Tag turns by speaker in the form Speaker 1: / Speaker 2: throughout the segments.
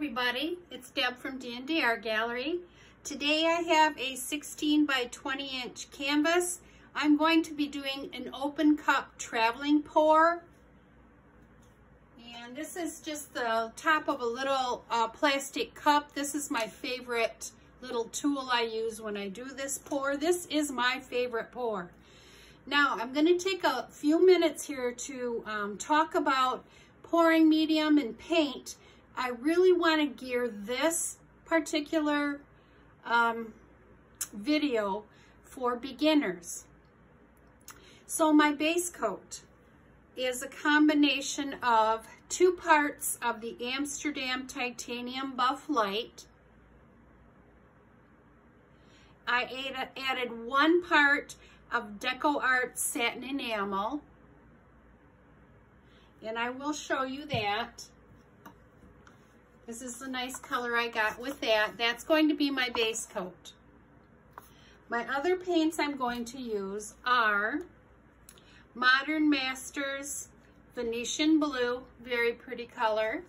Speaker 1: everybody, it's Deb from D&D Art Gallery. Today I have a 16 by 20 inch canvas. I'm going to be doing an open cup traveling pour. And this is just the top of a little uh, plastic cup. This is my favorite little tool I use when I do this pour. This is my favorite pour. Now I'm going to take a few minutes here to um, talk about pouring medium and paint I really want to gear this particular um, video for beginners. So my base coat is a combination of two parts of the Amsterdam Titanium Buff Light. I added one part of Deco Art Satin Enamel. And I will show you that. This is the nice color I got with that. That's going to be my base coat. My other paints I'm going to use are Modern Masters Venetian Blue, very pretty color.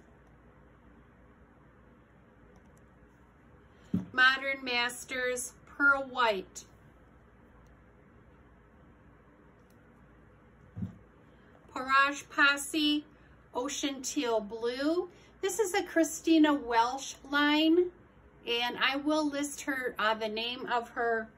Speaker 1: Modern Masters Pearl White. Pourage Posse Ocean Teal Blue. This is a Christina Welch line, and I will list her, uh, the name of her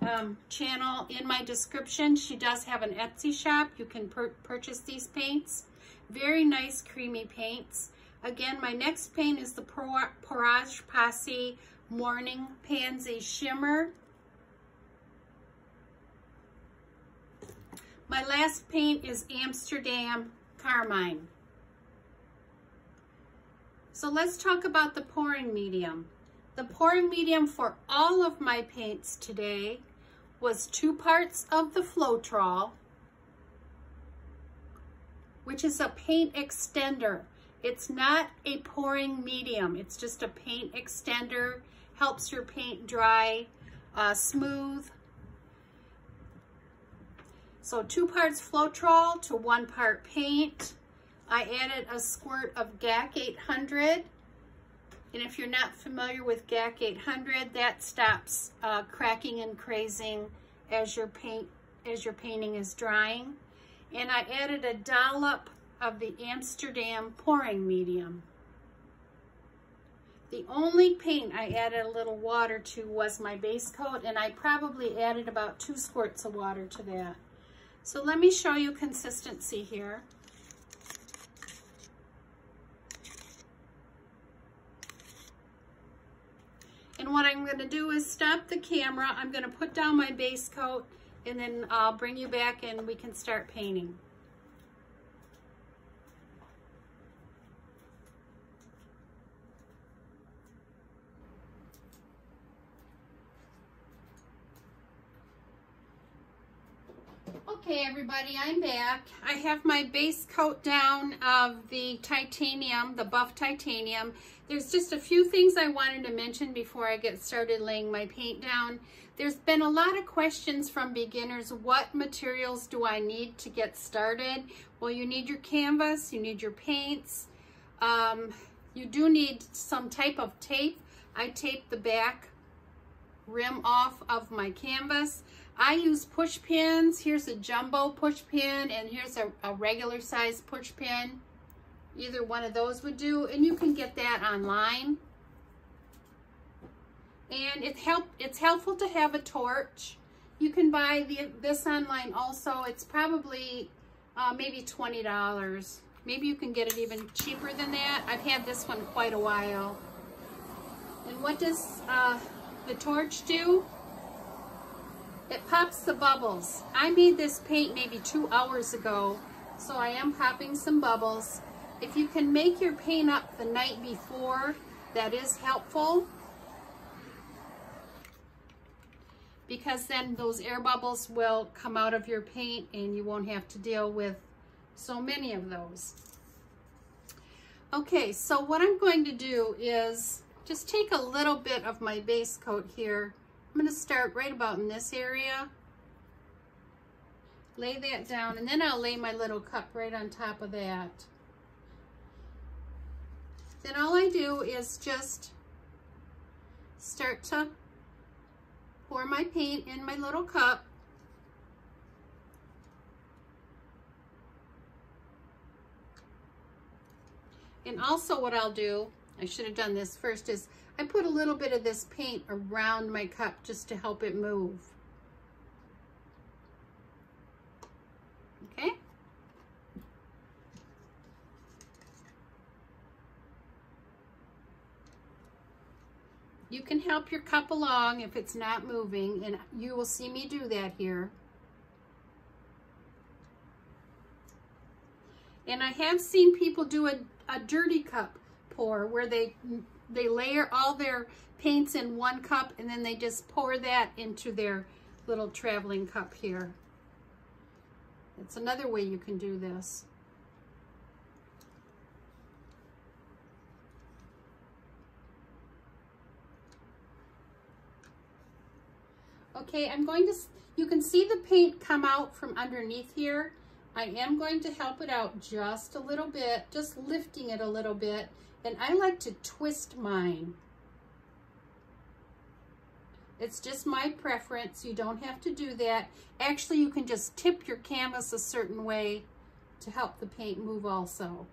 Speaker 1: um, channel in my description. She does have an Etsy shop. You can purchase these paints. Very nice creamy paints. Again, my next paint is the Pourage Posse Morning Pansy Shimmer. My last paint is Amsterdam Carmine. So let's talk about the pouring medium. The pouring medium for all of my paints today was two parts of the Floetrol, which is a paint extender. It's not a pouring medium. It's just a paint extender, helps your paint dry uh, smooth. So two parts Floetrol to one part paint. I added a squirt of GAC 800. And if you're not familiar with GAC 800, that stops uh, cracking and crazing as your paint as your painting is drying. And I added a dollop of the Amsterdam pouring medium. The only paint I added a little water to was my base coat, and I probably added about two squirts of water to that. So let me show you consistency here. And what I'm gonna do is stop the camera. I'm gonna put down my base coat and then I'll bring you back and we can start painting. Okay, everybody, I'm back. I have my base coat down of the titanium, the buff titanium. There's just a few things I wanted to mention before I get started laying my paint down. There's been a lot of questions from beginners. What materials do I need to get started? Well, you need your canvas, you need your paints. Um, you do need some type of tape. I tape the back rim off of my canvas. I use push pins. Here's a jumbo push pin and here's a, a regular size push pin. Either one of those would do. And you can get that online. And it help, it's helpful to have a torch. You can buy the, this online also. It's probably uh, maybe $20. Maybe you can get it even cheaper than that. I've had this one quite a while. And what does uh, the torch do? It pops the bubbles. I made this paint maybe two hours ago, so I am popping some bubbles. If you can make your paint up the night before, that is helpful. Because then those air bubbles will come out of your paint and you won't have to deal with so many of those. Okay, so what I'm going to do is just take a little bit of my base coat here I'm going to start right about in this area. Lay that down, and then I'll lay my little cup right on top of that. Then all I do is just start to pour my paint in my little cup. And also what I'll do, I should have done this first, is I put a little bit of this paint around my cup just to help it move. Okay? You can help your cup along if it's not moving, and you will see me do that here. And I have seen people do a, a dirty cup pour where they they layer all their paints in one cup and then they just pour that into their little traveling cup here. It's another way you can do this. Okay, I'm going to, you can see the paint come out from underneath here. I am going to help it out just a little bit, just lifting it a little bit. And I like to twist mine. It's just my preference. You don't have to do that. Actually, you can just tip your canvas a certain way to help the paint move also.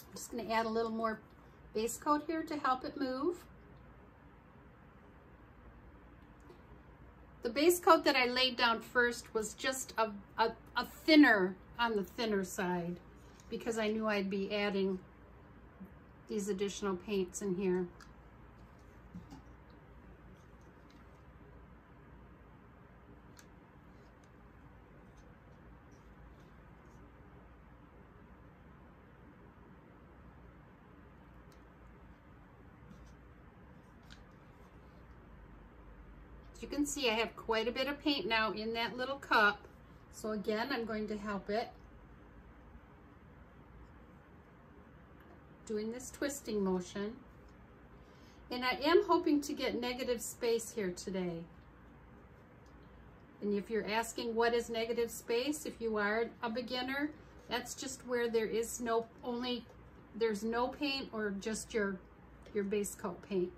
Speaker 1: I'm just going to add a little more base coat here to help it move. The base coat that I laid down first was just a, a, a thinner, on the thinner side, because I knew I'd be adding these additional paints in here. See, I have quite a bit of paint now in that little cup. So again, I'm going to help it. Doing this twisting motion. And I am hoping to get negative space here today. And if you're asking what is negative space, if you are a beginner, that's just where there is no, only, there's no paint or just your, your base coat paint.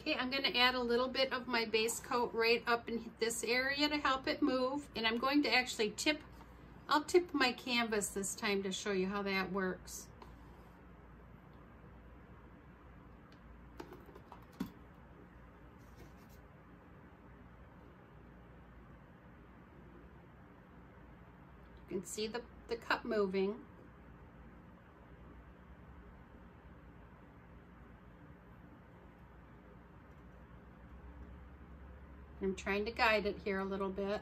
Speaker 1: Okay, I'm going to add a little bit of my base coat right up in this area to help it move. And I'm going to actually tip, I'll tip my canvas this time to show you how that works. You can see the, the cup moving. I'm trying to guide it here a little bit.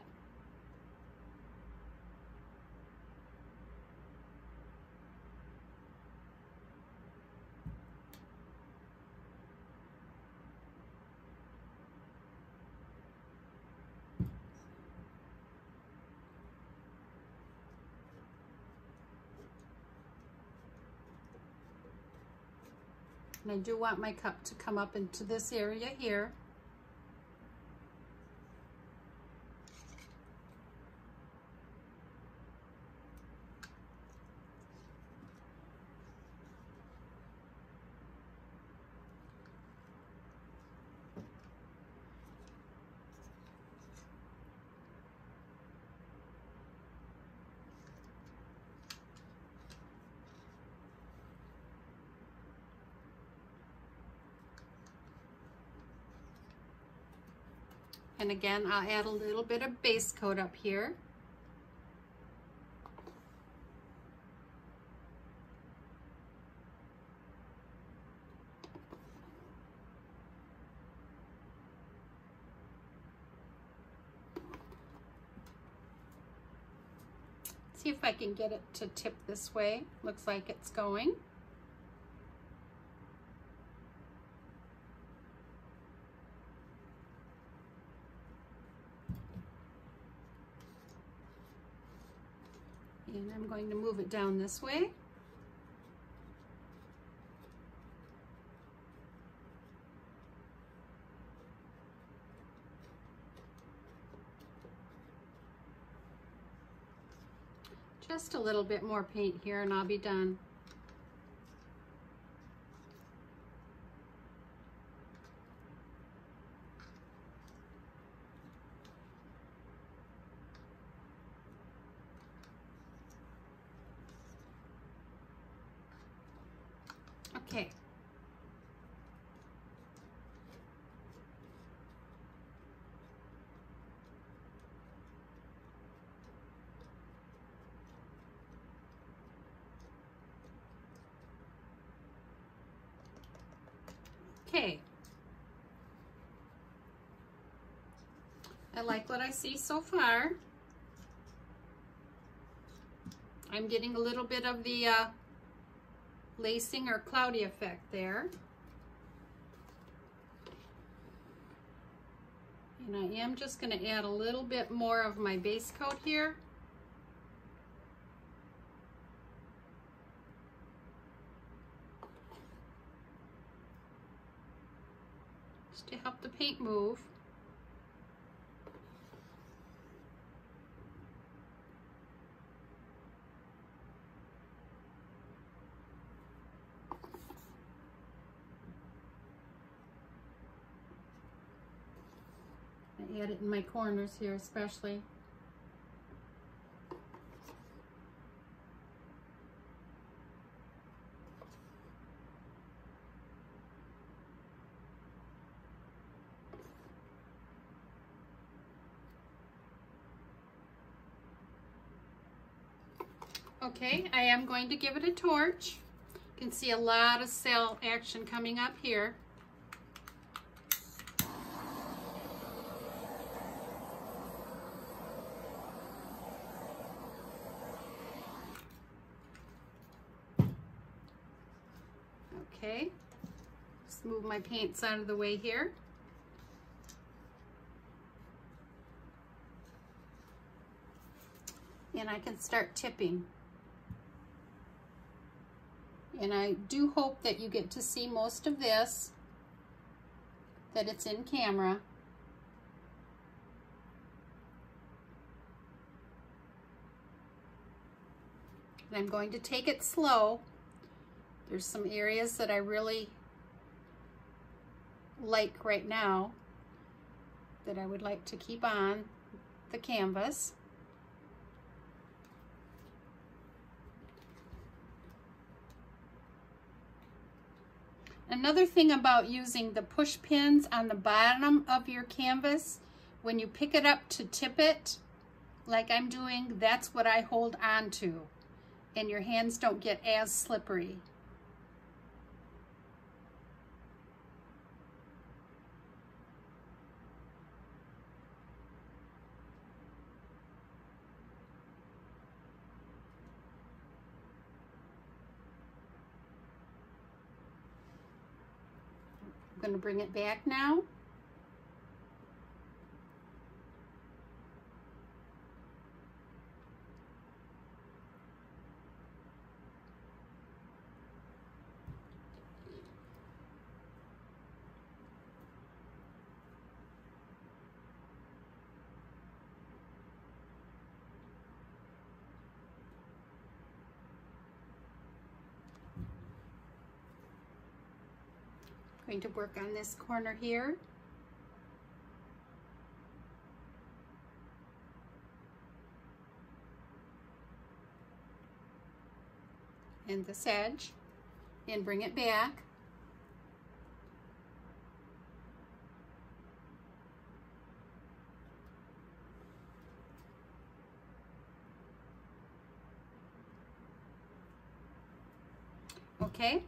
Speaker 1: And I do want my cup to come up into this area here. And again, I'll add a little bit of base coat up here. See if I can get it to tip this way. Looks like it's going. And I'm going to move it down this way. Just a little bit more paint here and I'll be done. Okay. Okay. I like what I see so far. I'm getting a little bit of the uh, lacing or cloudy effect there. And I am just going to add a little bit more of my base coat here. Just to help the paint move. Add it in my corners here especially. Okay, I am going to give it a torch. You can see a lot of cell action coming up here. Okay, just move my paints out of the way here. And I can start tipping. And I do hope that you get to see most of this, that it's in camera. And I'm going to take it slow. There's some areas that I really like right now that I would like to keep on the canvas. Another thing about using the push pins on the bottom of your canvas, when you pick it up to tip it, like I'm doing, that's what I hold on to. And your hands don't get as slippery. I'm going to bring it back now. Going to work on this corner here. And this edge and bring it back. Okay.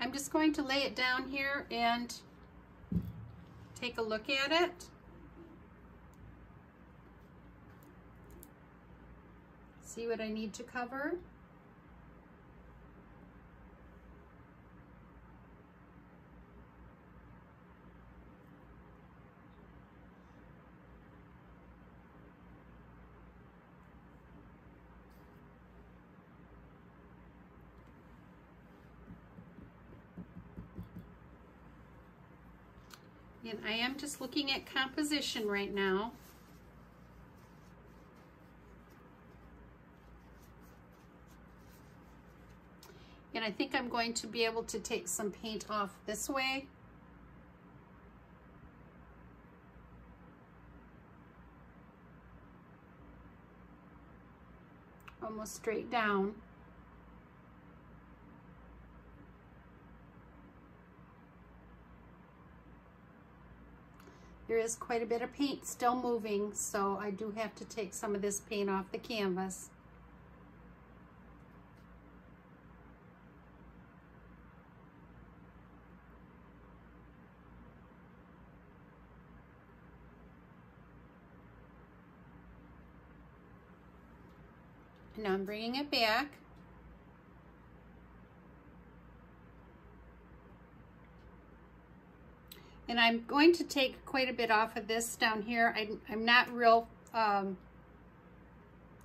Speaker 1: I'm just going to lay it down here and take a look at it. See what I need to cover? And I am just looking at composition right now. And I think I'm going to be able to take some paint off this way. Almost straight down. There is quite a bit of paint still moving, so I do have to take some of this paint off the canvas. Now I'm bringing it back. And I'm going to take quite a bit off of this down here. I, am not real um,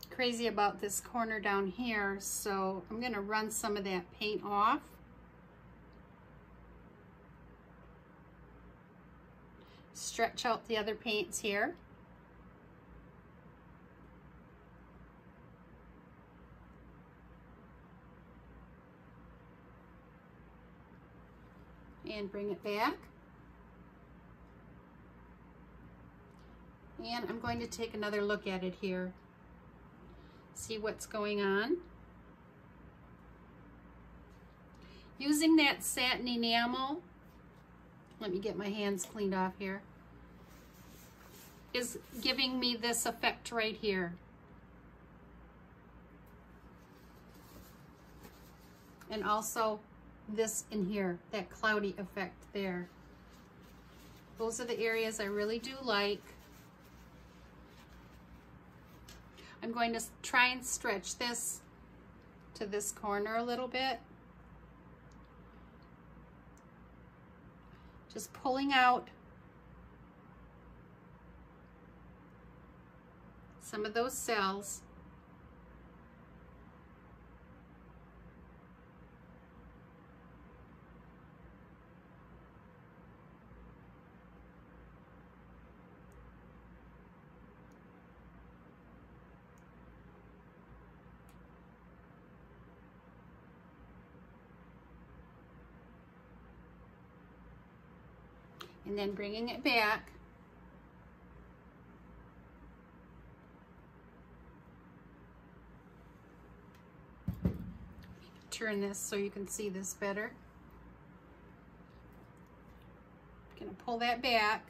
Speaker 1: crazy about this corner down here, so I'm gonna run some of that paint off. Stretch out the other paints here. And bring it back. And I'm going to take another look at it here. See what's going on. Using that satin enamel, let me get my hands cleaned off here, is giving me this effect right here. And also this in here, that cloudy effect there. Those are the areas I really do like. I'm going to try and stretch this to this corner a little bit. Just pulling out some of those cells. And then bringing it back. Turn this so you can see this better. I'm Gonna pull that back.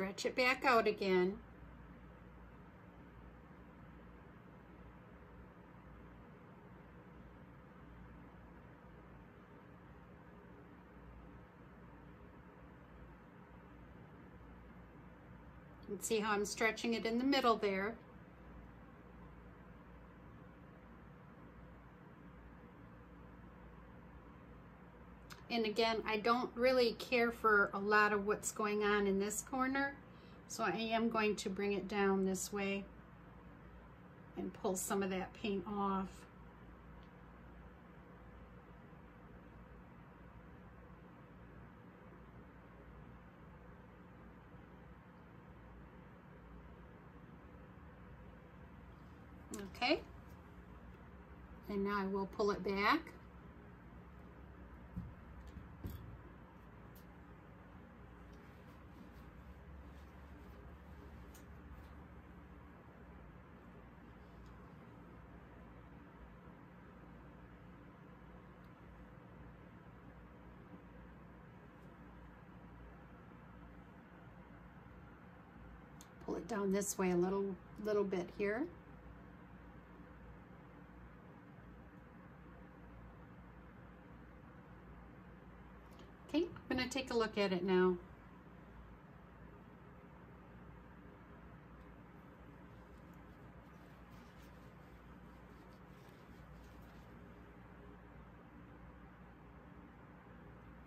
Speaker 1: Stretch it back out again. See how I'm stretching it in the middle there. And again, I don't really care for a lot of what's going on in this corner. So I am going to bring it down this way and pull some of that paint off. Okay. And now I will pull it back. Down this way a little, little bit here. Okay, I'm going to take a look at it now.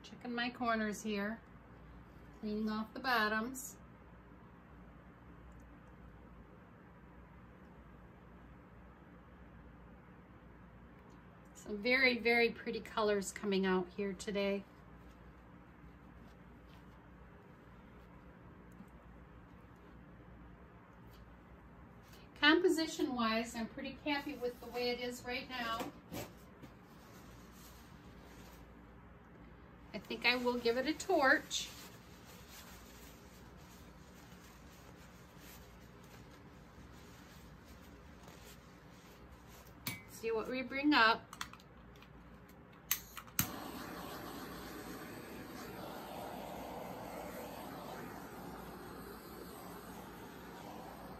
Speaker 1: Checking my corners here, cleaning off the bottoms. Some very, very pretty colors coming out here today. Composition wise, I'm pretty happy with the way it is right now. I think I will give it a torch. See what we bring up.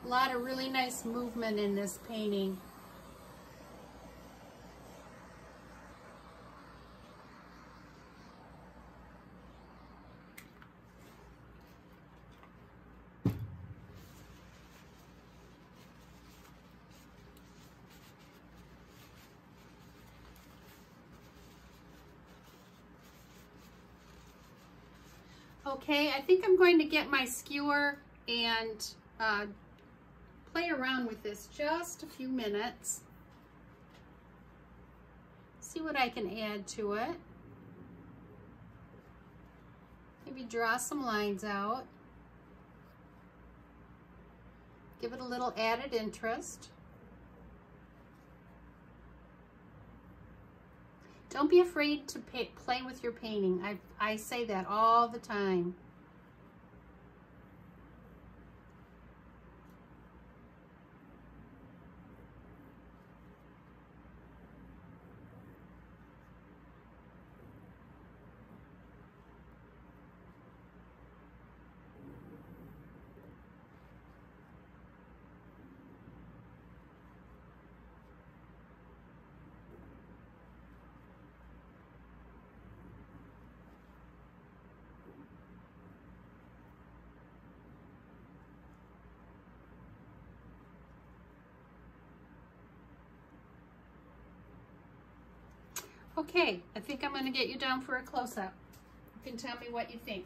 Speaker 1: A lot of really nice movement in this painting. Okay, I think I'm going to get my skewer and uh, play around with this just a few minutes. See what I can add to it. Maybe draw some lines out. Give it a little added interest. Don't be afraid to pay, play with your painting. I, I say that all the time. Okay, I think I'm going to get you down for a close-up. You can tell me what you think.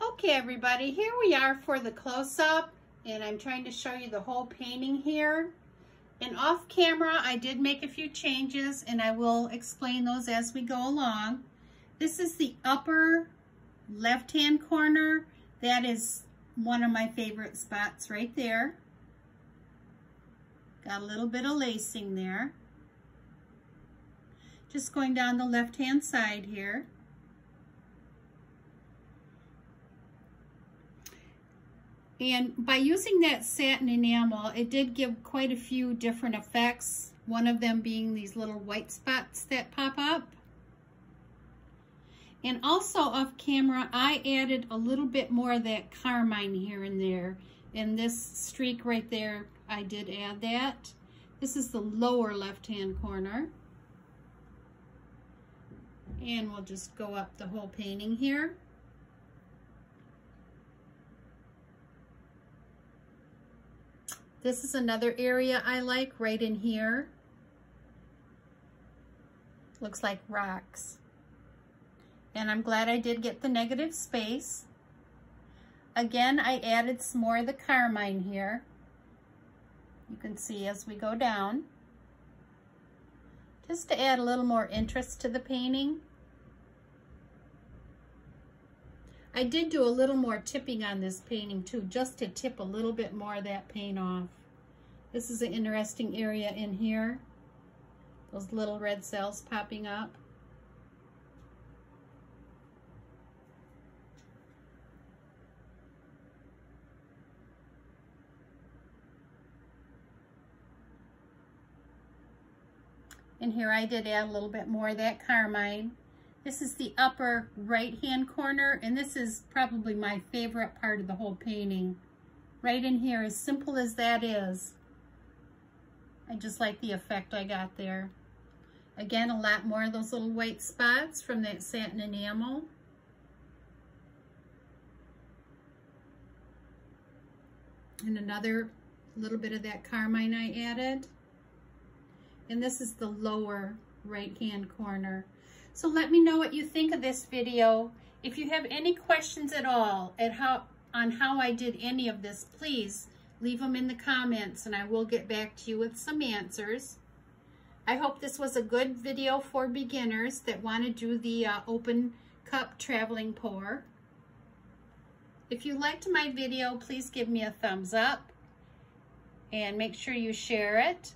Speaker 1: Okay, everybody, here we are for the close-up, and I'm trying to show you the whole painting here. And off camera, I did make a few changes, and I will explain those as we go along. This is the upper left-hand corner. That is one of my favorite spots right there. Got a little bit of lacing there. Just going down the left-hand side here. And by using that satin enamel, it did give quite a few different effects. One of them being these little white spots that pop up. And also off camera, I added a little bit more of that carmine here and there. And this streak right there I did add that. This is the lower left-hand corner. And we'll just go up the whole painting here. This is another area I like right in here. Looks like rocks. And I'm glad I did get the negative space. Again, I added some more of the carmine here. You can see as we go down. Just to add a little more interest to the painting. I did do a little more tipping on this painting too, just to tip a little bit more of that paint off. This is an interesting area in here. Those little red cells popping up. And here I did add a little bit more of that carmine. This is the upper right-hand corner, and this is probably my favorite part of the whole painting. Right in here, as simple as that is. I just like the effect I got there. Again, a lot more of those little white spots from that satin enamel. And another little bit of that carmine I added. And this is the lower right-hand corner. So let me know what you think of this video. If you have any questions at all at how, on how I did any of this, please leave them in the comments and I will get back to you with some answers. I hope this was a good video for beginners that want to do the uh, open cup traveling pour. If you liked my video, please give me a thumbs up and make sure you share it.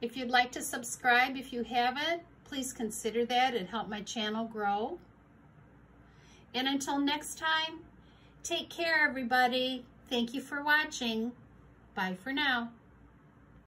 Speaker 1: If you'd like to subscribe, if you haven't, please consider that. and help my channel grow. And until next time, take care, everybody. Thank you for watching. Bye for now.